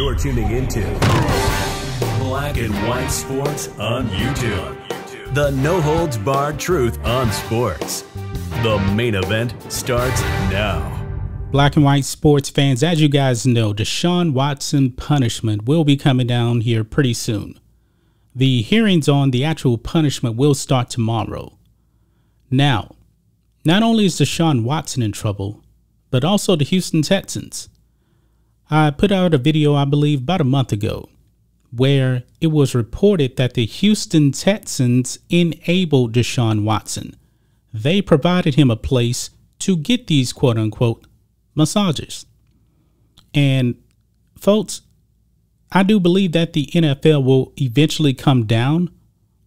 You're tuning into Black and White Sports on YouTube. The no holds barred truth on sports. The main event starts now. Black and white sports fans, as you guys know, Deshaun Watson punishment will be coming down here pretty soon. The hearings on the actual punishment will start tomorrow. Now, not only is Deshaun Watson in trouble, but also the Houston Texans. I put out a video, I believe, about a month ago, where it was reported that the Houston Texans enabled Deshaun Watson. They provided him a place to get these quote unquote massages. And folks, I do believe that the NFL will eventually come down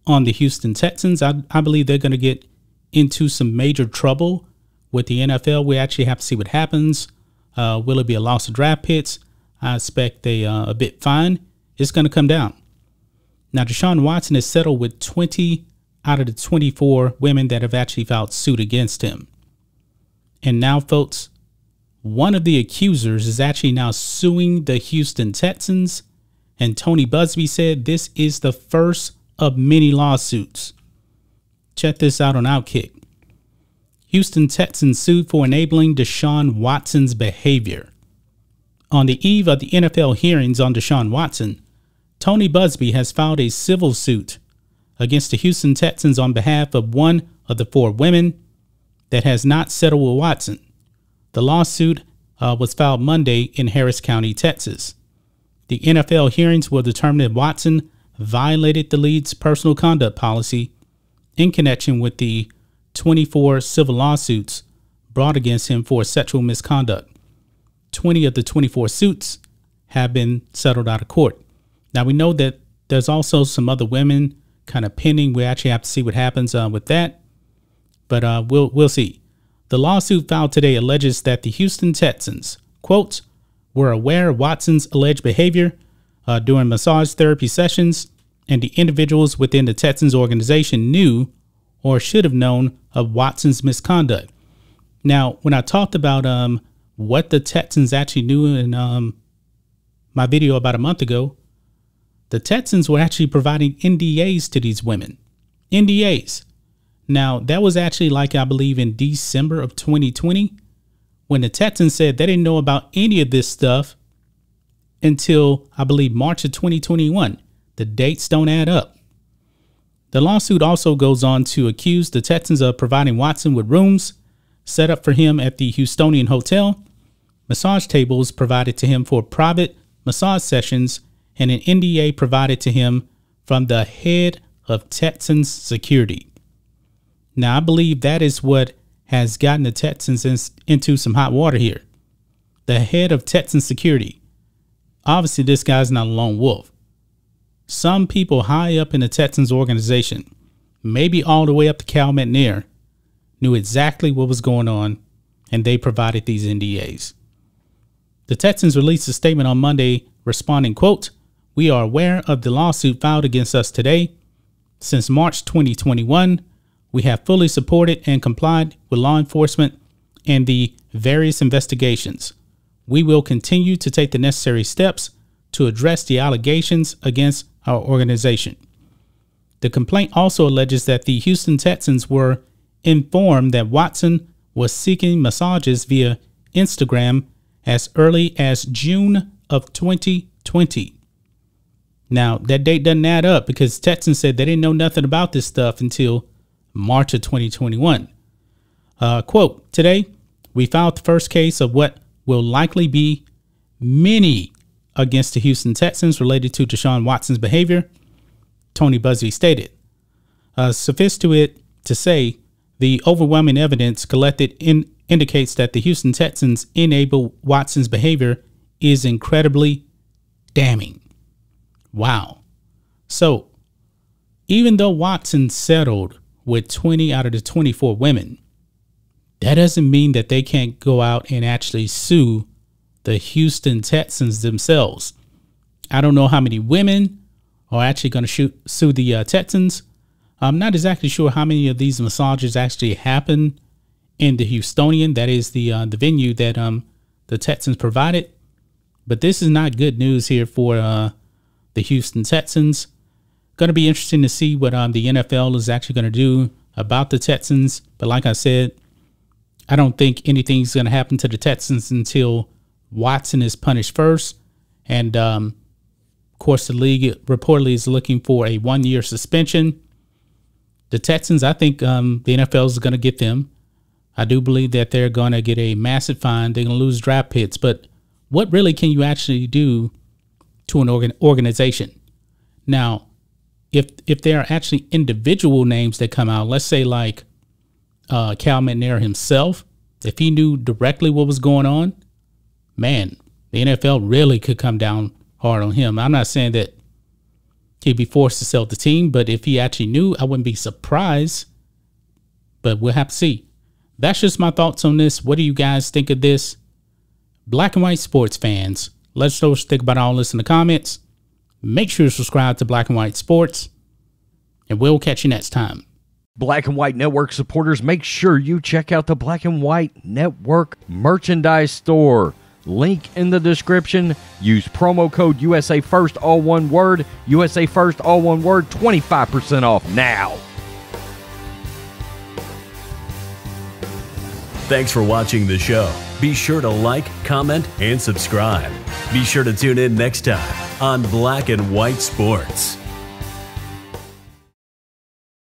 on the Houston Texans. I, I believe they're going to get into some major trouble with the NFL. We actually have to see what happens. Uh, will it be a loss of draft picks? I expect a, uh, a bit fine. It's going to come down. Now, Deshaun Watson is settled with 20 out of the 24 women that have actually filed suit against him. And now, folks, one of the accusers is actually now suing the Houston Texans. And Tony Buzbee said this is the first of many lawsuits. Check this out on Outkick. Houston Texans sued for enabling Deshaun Watson's behavior. On the eve of the NFL hearings on Deshaun Watson, Tony Buzbee has filed a civil suit against the Houston Texans on behalf of one of the four women that has not settled with Watson. The lawsuit uh, was filed Monday in Harris County, Texas. The NFL hearings will determine if Watson violated the league's personal conduct policy in connection with the 24 civil lawsuits brought against him for sexual misconduct. 20 of the 24 suits have been settled out of court. Now we know that there's also some other women kind of pending. We actually have to see what happens uh, with that, but uh, we'll we'll see. The lawsuit filed today alleges that the Houston Texans, quote, were aware of Watson's alleged behavior uh, during massage therapy sessions, and the individuals within the Texans organization knew or should have known of Watson's misconduct. Now, when I talked about um, what the Texans actually knew in um, my video about a month ago, the Texans were actually providing NDAs to these women. NDAs. Now, that was actually like I believe in December of 2020 when the Texans said they didn't know about any of this stuff until I believe March of 2021. The dates don't add up. The lawsuit also goes on to accuse the Texans of providing Watson with rooms set up for him at the Houstonian Hotel, massage tables provided to him for private massage sessions, and an NDA provided to him from the head of Texans security. Now, I believe that is what has gotten the Texans in, into some hot water here. The head of Texans security. Obviously, this guy's not a lone wolf. Some people high up in the Texans organization, maybe all the way up to Cal McNair, knew exactly what was going on and they provided these NDAs. The Texans released a statement on Monday responding, quote, We are aware of the lawsuit filed against us today. Since March 2021, we have fully supported and complied with law enforcement and the various investigations. We will continue to take the necessary steps to address the allegations against our organization. The complaint also alleges that the Houston Texans were informed that Watson was seeking massages via Instagram as early as June of 2020. Now, that date doesn't add up because Texans said they didn't know nothing about this stuff until March of 2021. Uh, quote, today we filed the first case of what will likely be many against the Houston Texans related to Deshaun Watson's behavior, Tony Buzbee stated. Uh, suffice to it to say, the overwhelming evidence collected in, indicates that the Houston Texans enable Watson's behavior is incredibly damning. Wow. So, even though Watson settled with 20 out of the 24 women, that doesn't mean that they can't go out and actually sue the Houston Texans themselves. I don't know how many women are actually going to shoot, sue the uh, Texans. I'm not exactly sure how many of these massages actually happen in the Houstonian. That is the uh, the venue that um, the Texans provided. But this is not good news here for uh, the Houston Texans. Going to be interesting to see what um, the NFL is actually going to do about the Texans. But like I said, I don't think anything's going to happen to the Texans until Watson is punished first. And um, of course, the league reportedly is looking for a one year suspension. The Texans, I think um, the NFL is going to get them. I do believe that they're going to get a massive fine. They're going to lose draft picks. But what really can you actually do to an organ- organization? Now, if if there are actually individual names that come out, let's say like uh, Cal McNair himself, if he knew directly what was going on, man, the NFL really could come down hard on him. I'm not saying that he'd be forced to sell the team, but if he actually knew, I wouldn't be surprised. But we'll have to see. That's just my thoughts on this. What do you guys think of this? Black and white sports fans, let us know what you think about all this in the comments. Make sure to subscribe to Black and White Sports, and we'll catch you next time. Black and White Network supporters, make sure you check out the Black and White Network merchandise store. Link in the description. Use promo code USA First, all one word. USA First, all one word. 25% off now. Thanks for watching the show. Be sure to like, comment, and subscribe. Be sure to tune in next time on Black and White Sports.